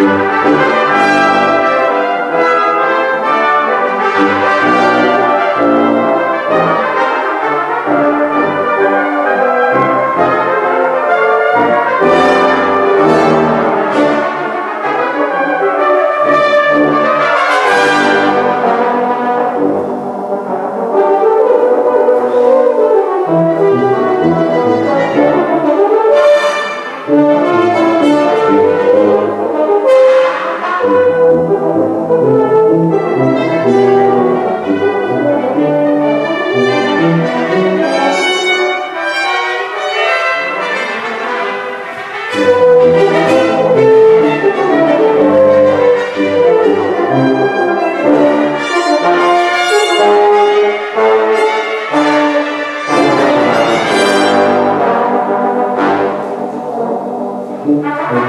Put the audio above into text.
Música Música